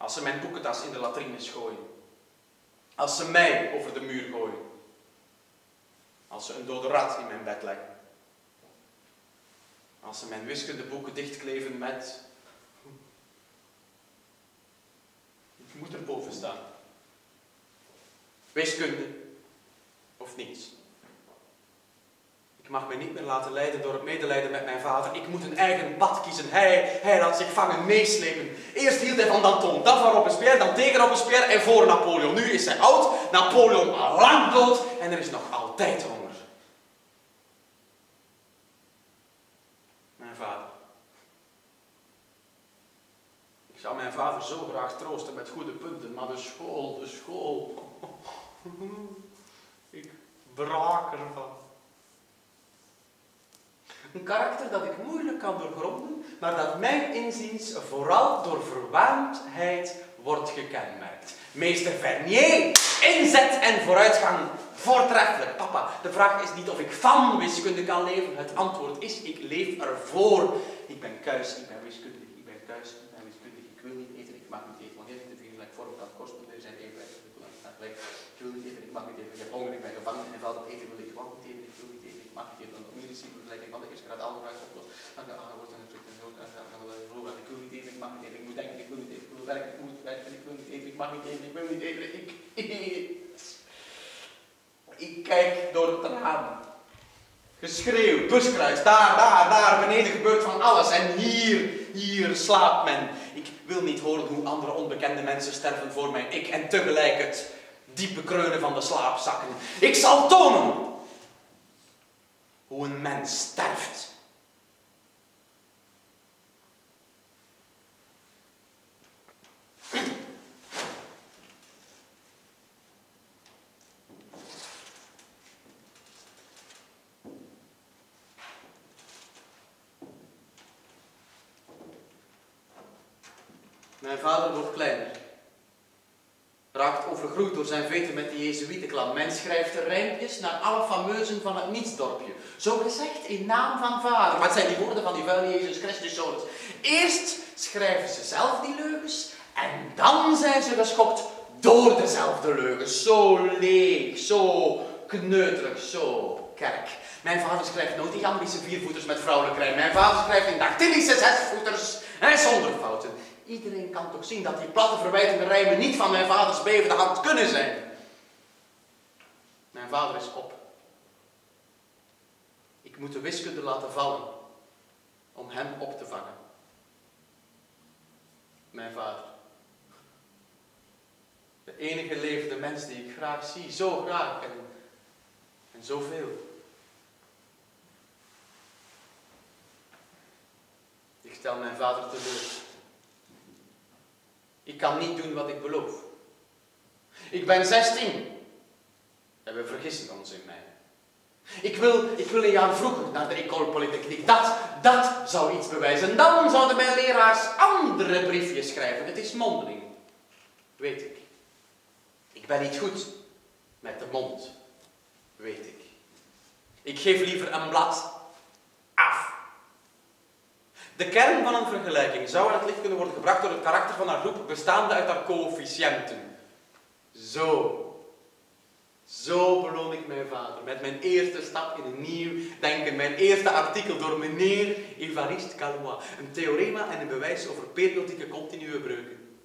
Als ze mijn boekentas in de latrines gooien. Als ze mij over de muur gooien. Als ze een dode rat in mijn bed leggen. Als ze mijn wiskundeboeken dichtkleven met... Ik moet er boven staan. Wiskunde of niets. Ik mag mij niet meer laten leiden door het medelijden met mijn vader. Ik moet een eigen pad kiezen. Hij, hij laat zich vangen, meeslepen. Eerst hield hij van Danton, dan van Robespierre, dan tegen Robespierre en voor Napoleon. Nu is hij oud, Napoleon al lang dood en er is nog altijd honger. Mijn vader. Ik zou mijn vader zo graag troosten met goede punten, maar de school, de school. Ik braak ervan. Een karakter dat ik moeilijk kan doorgronden, maar dat mijn inziens vooral door verwaandheid wordt gekenmerkt. Meester Vernier, inzet en vooruitgang, voortreffelijk. Papa, de vraag is niet of ik van wiskunde kan leven. Het antwoord is, ik leef ervoor. Ik ben kuis, ik ben wiskundig, ik ben kuis, ik ben wiskundig. Ik wil niet eten, ik mag niet eten. Want veel gelijk vorm dat kost, er zijn even Ik wil niet eten, ik mag niet eten. Ik heb honger, ik ben gevangen en valt dat eten wil ik gewoon niet eten. Ik wil niet eten. Want de medicijn vergelijking van de eerste graad alle vragen oplost. Dan wordt een druk en zo. Dan ga je vloer Ik wil niet eten, ik mag niet eten. Ik moet denken, ik wil niet eten. Ik wil werken, ik moet werken. Ik wil niet eten, ik mag niet eten. Ik wil niet eten. Ik. Ik kijk door het raam. Geschreeuw, buskruis, daar, daar, daar, beneden gebeurt van alles. En hier, hier slaapt men. Ik wil niet horen hoe andere onbekende mensen sterven voor mij. Ik en tegelijk het diepe kreunen van de slaapzakken. Ik zal tonen hoe een mens sterft. Door zijn veten met die Jezuïtenklan. Men schrijft de rijmpjes naar alle fameuzen van het nietsdorpje. Zo gezegd in naam van vader. Het zijn die woorden van die vuile Jezus Christus zoons. Eerst schrijven ze zelf die leugens. En dan zijn ze geschokt door dezelfde leugens. Zo leeg, zo kneuterig, zo kerk. Mijn vader schrijft nooit die viervoeters met vrouwelijk rij. Mijn vader schrijft in dactylische zesvoeters en zonder fouten. Iedereen kan toch zien dat die platte verwijtende rijmen niet van mijn vaders bevende hand kunnen zijn. Mijn vader is op. Ik moet de wiskunde laten vallen om hem op te vangen. Mijn vader. De enige levende mens die ik graag zie, zo graag en, en zoveel. Ik stel mijn vader teleur. Ik kan niet doen wat ik beloof. Ik ben 16. En we vergissen ons in mij. Ik wil, ik wil een jaar vroeger naar de École Polytechnique. Dat, dat zou iets bewijzen. Dan zouden mijn leraars andere briefjes schrijven. Het is mondeling. Weet ik. Ik ben niet goed met de mond. Weet ik. Ik geef liever een blad af. De kern van een vergelijking zou aan het licht kunnen worden gebracht door het karakter van haar groep, bestaande uit haar coëfficiënten. Zo. Zo beloon ik mijn vader met mijn eerste stap in een nieuw denken. Mijn eerste artikel door meneer Evariste Galois. Een theorema en een bewijs over periodieke continue breuken.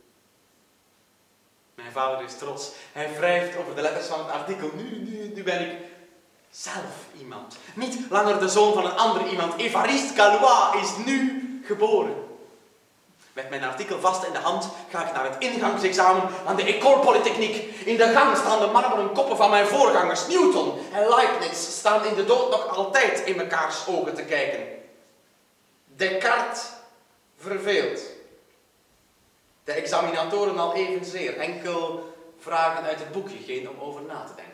Mijn vader is trots. Hij wrijft over de letters van het artikel. Nu, nu, nu ben ik zelf iemand. Niet langer de zoon van een ander iemand. Evariste Galois is nu geboren. Met mijn artikel vast in de hand ga ik naar het ingangsexamen aan de École Polytechnique. In de gang staan de marmeren koppen van mijn voorgangers. Newton en Leibniz staan in de dood nog altijd in mekaars ogen te kijken. Descartes verveelt. De examinatoren al evenzeer. Enkel vragen uit het boekje, geen om over na te denken.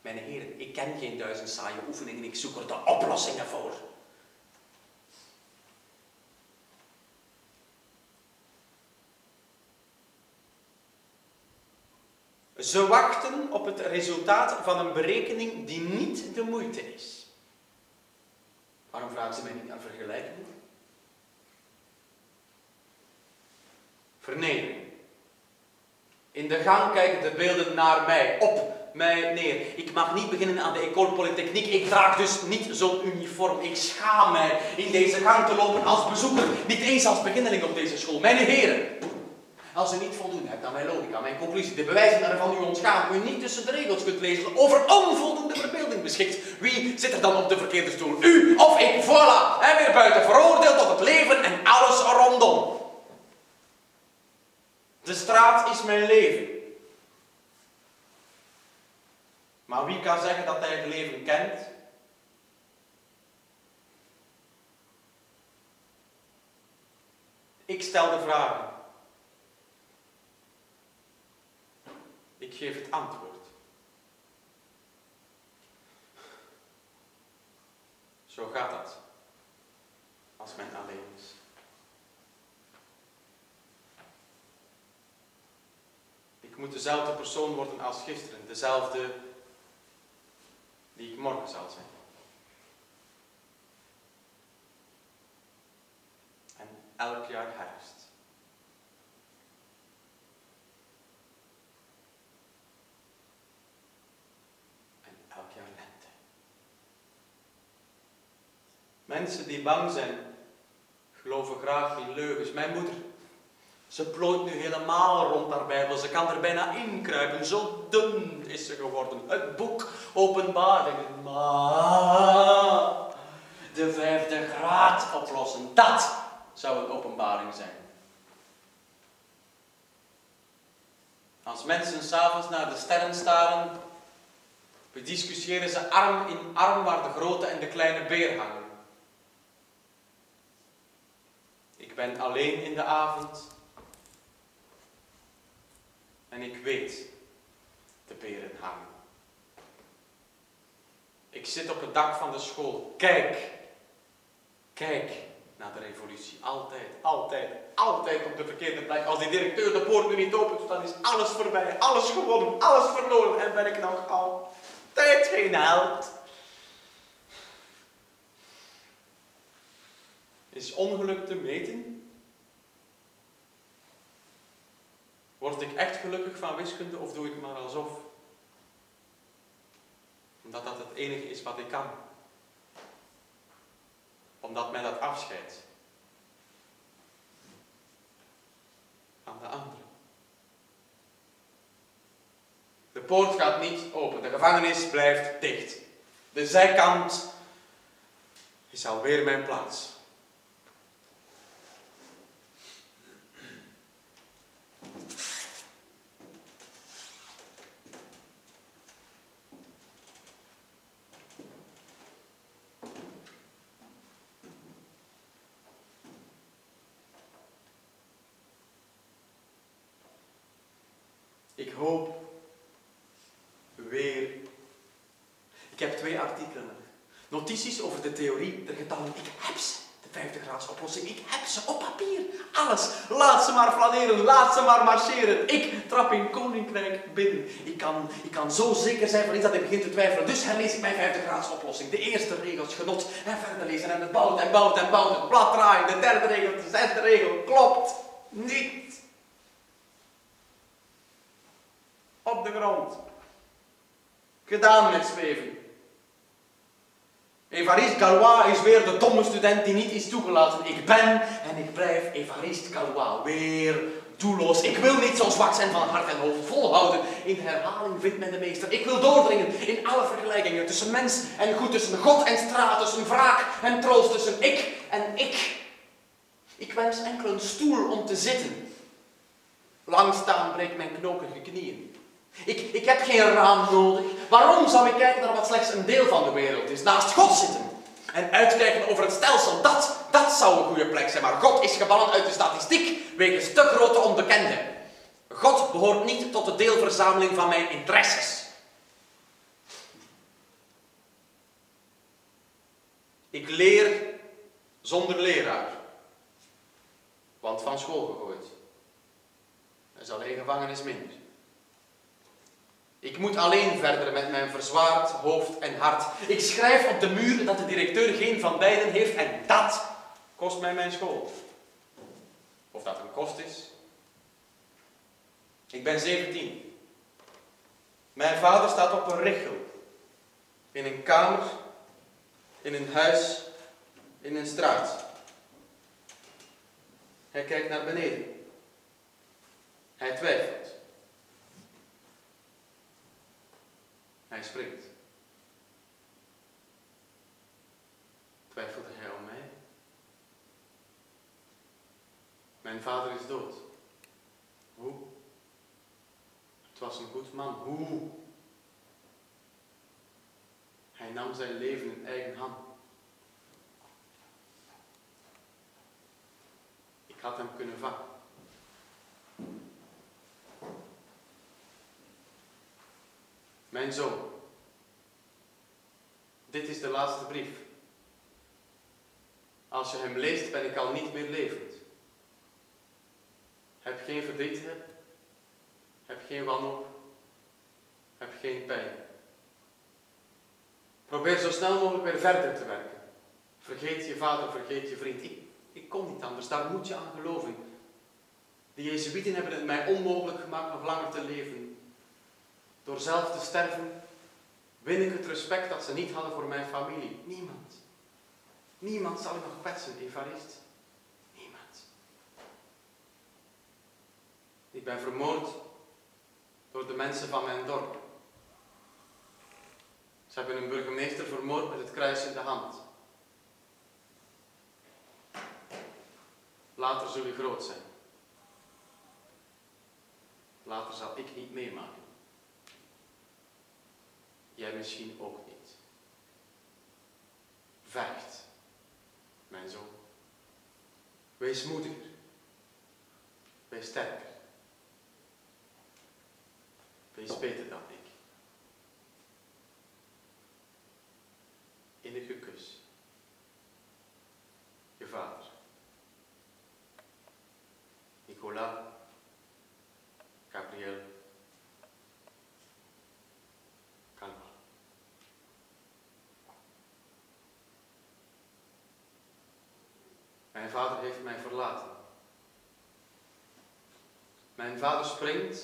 Mijn heren, ik ken geen duizend saaie oefeningen, ik zoek er de oplossingen voor. Ze wachten op het resultaat van een berekening die niet de moeite is. Waarom vragen ze mij niet naar vergelijkingen? Vernedering. In de gang kijken de beelden naar mij, op mij neer. Ik mag niet beginnen aan de École Polytechnique. Ik draag dus niet zo'n uniform. Ik schaam mij in deze gang te lopen als bezoeker. Niet eens als beginneling op deze school. Mijn heren, als u niet voldoende hebt aan mijn logica, mijn conclusie, de bewijzen ervan u ontgaan, u niet tussen de regels kunt lezen, over onvoldoende verbeelding beschikt, wie zit er dan op de verkeerde stoel? U of ik? Voilà! En weer buiten veroordeeld tot het leven en alles rondom. De straat is mijn leven. Maar wie kan zeggen dat hij het leven kent? Ik stel de vragen. Ik geef het antwoord. Zo gaat dat als men alleen is. Ik moet dezelfde persoon worden als gisteren, dezelfde die ik morgen zal zijn. En elk jaar herfst. En elk jaar lente. Mensen die bang zijn, geloven graag in leugens. Mijn moeder ze plooit nu helemaal rond haar Bijbel. Ze kan er bijna inkruipen. Zo dun is ze geworden. Het boek openbaringen. Maar de vijfde graad oplossen. Dat zou een openbaring zijn. Als mensen s'avonds naar de sterren staren, bediscussiëren ze arm in arm waar de grote en de kleine beer hangen. Ik ben alleen in de avond en ik weet, de beren hangen. Ik zit op het dak van de school. Kijk, kijk naar de revolutie. Altijd, altijd, altijd op de verkeerde plek. Als die directeur de poort nu niet opent, dan is alles voorbij. Alles gewonnen, alles verloren. En ben ik nog altijd geen held. Is ongeluk te meten? Word ik echt gelukkig van wiskunde of doe ik maar alsof? Omdat dat het enige is wat ik kan. Omdat mij dat afscheidt. Aan de anderen. De poort gaat niet open. De gevangenis blijft dicht. De zijkant is alweer mijn plaats. Ik hoop weer. Ik heb twee artikelen. Notities over de theorie der getallen. Ik heb ze. De 50 graads oplossing. Ik heb ze op papier. Alles. Laat ze maar flaneren. Laat ze maar marcheren. Ik trap in koninkrijk binnen. Ik kan, ik kan zo zeker zijn van iets dat ik begin te twijfelen. Dus herlees ik mijn 50 graads oplossing. De eerste regels genot. En verder lezen. En het bouwt en bouwt en bouwt. Het blad draaien. De derde regel. De zesde regel. Klopt. Niet. Op de grond. Gedaan met zweven. Evariste Galois is weer de domme student die niet is toegelaten. Ik ben en ik blijf Evariste Galois. Weer doelloos. Ik wil niet zo zwak zijn van hart en hoofd. Volhouden. In herhaling vindt men de meester. Ik wil doordringen in alle vergelijkingen tussen mens en goed, tussen God en straat, tussen wraak en troost, tussen ik en ik. Ik wens enkel een stoel om te zitten. Lang staan breekt mijn knokige knieën. Ik, ik heb geen raam nodig. Waarom zou ik kijken naar wat slechts een deel van de wereld is? Naast God zitten. En uitkijken over het stelsel, dat, dat zou een goede plek zijn. Maar God is gevallen uit de statistiek wegens te grote onbekende. God behoort niet tot de deelverzameling van mijn interesses. Ik leer zonder leraar. Want van school gegooid. Dat is alleen gevangenis minder. Ik moet alleen verder met mijn verzwaard hoofd en hart. Ik schrijf op de muur dat de directeur geen van beiden heeft en dat kost mij mijn school. Of dat een kost is? Ik ben 17. Mijn vader staat op een richel. In een kamer, in een huis, in een straat. Hij kijkt naar beneden. Hij twijfelt. Hij springt. Twijfelde hij om mij? Mijn vader is dood. Hoe? Het was een goed man. Hoe? Hij nam zijn leven in eigen hand. Ik had hem kunnen vangen. Mijn zoon, dit is de laatste brief. Als je hem leest, ben ik al niet meer levend. Heb geen verdriet, heb, heb geen wanhoop, heb geen pijn. Probeer zo snel mogelijk weer verder te werken. Vergeet je vader, vergeet je vriend. Ik, ik kon niet anders, daar moet je aan geloven. De Jezuïeten hebben het mij onmogelijk gemaakt nog langer te leven. Door zelf te sterven, win ik het respect dat ze niet hadden voor mijn familie. Niemand. Niemand zal ik nog kwetsen, Evarist. Niemand. Ik ben vermoord door de mensen van mijn dorp. Ze hebben een burgemeester vermoord met het kruis in de hand. Later zul je groot zijn. Later zal ik niet meemaken. Jij misschien ook niet. Vecht, mijn zoon. Wees moediger. Wees sterker. Wees beter dan ik. Innige kus. Je vader. Nicolas. Gabriel. Calma. Mijn vader heeft mij verlaten. Mijn vader springt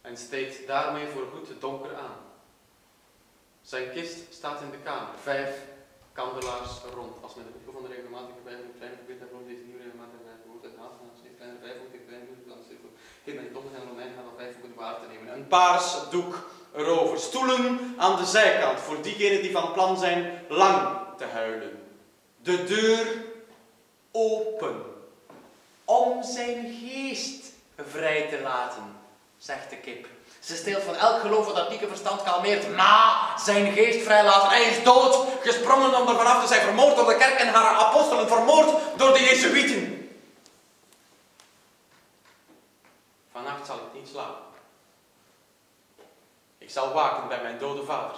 en steekt daarmee voor goed het donker aan. Zijn kist staat in de kamer, vijf kandelaars rond. Als men de boeken van de regelmatige bijbel een klein gebied daarvoor deze nieuwe regelmatige bijbel het haast van steeds kleine vijf boeken, kleine boeken, dan cirkel. Geen met toppen en Romein gaan al vijf waar te nemen. Een paars doek erover. Stoelen aan de zijkant voor diegenen die van plan zijn lang te huilen. De deur open om zijn geest vrij te laten, zegt de kip. Ze steelt van elk geloof dat dikke verstand kalmeert, maar zijn geest vrijlaten. Hij is dood, gesprongen om er vanaf te zijn, vermoord door de kerk en haar apostelen, vermoord door de Jezuïeten. Vannacht zal ik niet slapen. Ik zal waken bij mijn dode vader.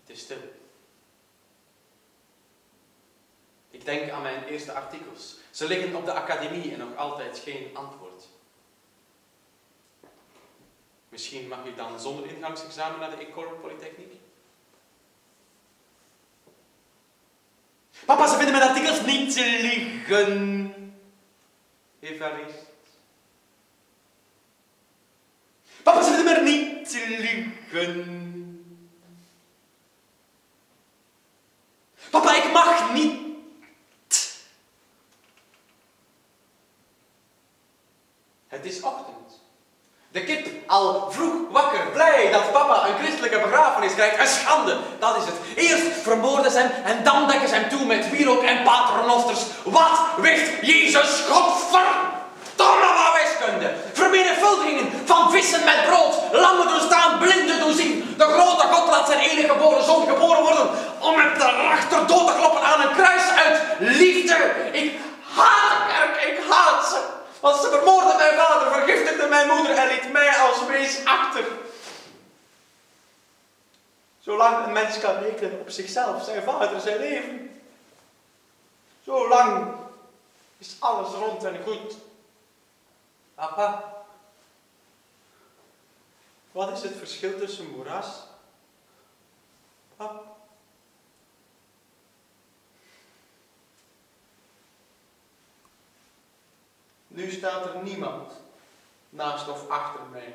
Het is stil. Ik denk aan mijn eerste artikels. Ze liggen op de academie en nog altijd geen antwoord. Misschien mag ik dan zonder ingangsexamen naar de Ecole Polytechniek? Papa, ze vinden mijn artikels niet te liggen. Evarist. Papa, ze vinden me niet te liggen. Papa, ik mag niet. Het is ochtend. De kip al vroeg wakker, blij dat papa een christelijke begrafenis krijgt. Een schande, dat is het. Eerst vermoorden ze hem en dan dekken ze hem toe met wierook en paternosters. Wat wist Jezus godverdomme van wiskunde? Vermenigvuldigingen van vissen met brood, lammen doen staan, blinden doen zien. De grote God laat zijn enige geboren zoon geboren worden om hem daarachter dood te kloppen aan een kruis uit liefde. Ik haat de kerk, ik haat ze. Want ze vermoordde mijn vader, vergiftigde mijn moeder en liet mij als wees achter. Zolang een mens kan rekenen op zichzelf, zijn vader, zijn leven. Zolang is alles rond en goed. Papa, wat is het verschil tussen moeras? Papa. Nu staat er niemand naast of achter mij.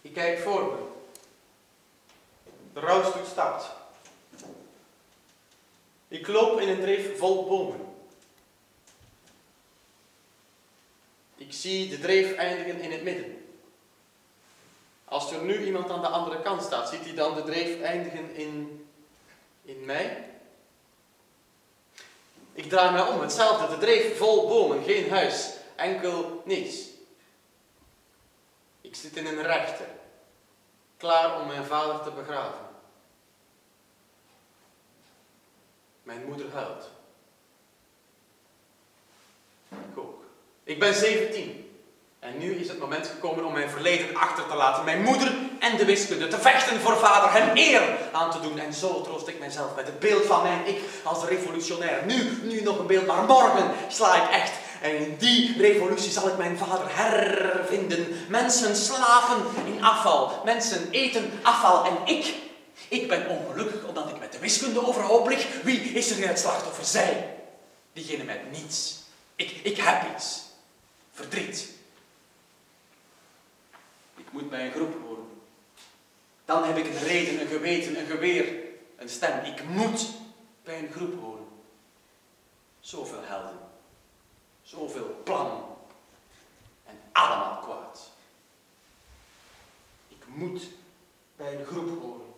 Ik kijk voor me. De rouwstoet stapt. Ik loop in een dreef vol bomen. Ik zie de dreef eindigen in het midden. Als er nu iemand aan de andere kant staat, ziet hij dan de dreef eindigen in, in mij? Ik draai mij om, hetzelfde, de dreef vol bomen, geen huis, enkel niets. Ik zit in een rechte, klaar om mijn vader te begraven. Mijn moeder huilt. Ik ook. Ik ben 17. En nu is het moment gekomen om mijn verleden achter te laten. Mijn moeder en de wiskunde te vechten voor vader, hem eer aan te doen. En zo troost ik mijzelf met het beeld van mijn ik als revolutionair. Nu, nu nog een beeld, maar morgen sla ik echt. En in die revolutie zal ik mijn vader hervinden. Mensen slaven in afval. Mensen eten afval. En ik, ik ben ongelukkig omdat ik met de wiskunde overhoop lig. Wie is er in het slachtoffer? Zij. Diegene met niets. Ik, ik heb iets. Verdriet. Moet bij een groep horen. Dan heb ik een reden, een geweten, een geweer, een stem. Ik moet bij een groep horen. Zoveel helden. Zoveel plannen. En allemaal kwaad. Ik moet bij een groep horen.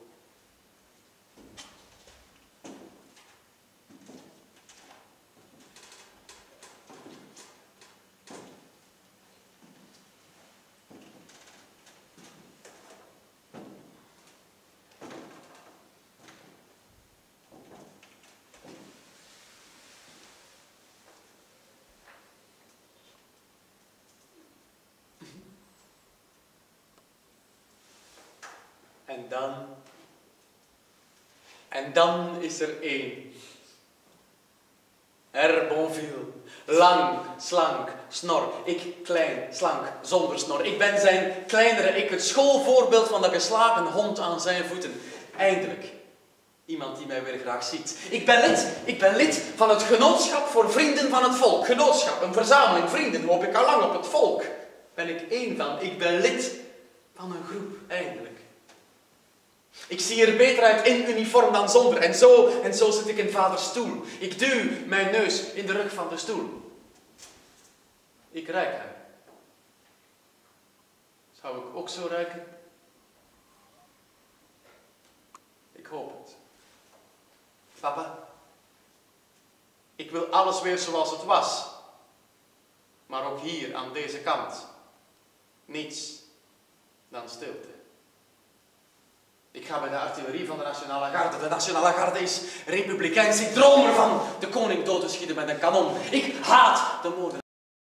En dan. En dan is er één. Herbonville. Lang, slank, snor. Ik klein, slank, zonder snor. Ik ben zijn kleinere ik, het schoolvoorbeeld van de geslagen hond aan zijn voeten. Eindelijk. Iemand die mij weer graag ziet. Ik ben lid, ik ben lid van het genootschap voor vrienden van het volk. Genootschap, een verzameling vrienden, hoop ik al lang op het volk. Ben ik één van. Ik ben lid van een groep, eindelijk. Ik zie er beter uit in uniform dan zonder. En zo, en zo zit ik in vaders stoel. Ik duw mijn neus in de rug van de stoel. Ik ruik hem. Zou ik ook zo ruiken? Ik hoop het. Papa, ik wil alles weer zoals het was. Maar ook hier aan deze kant. Niets dan stilte. Ik ga bij de artillerie van de Nationale Garde. De Nationale Garde is republikeins. Ik droom de koning dood te schieten met een kanon. Ik haat de moordenaar.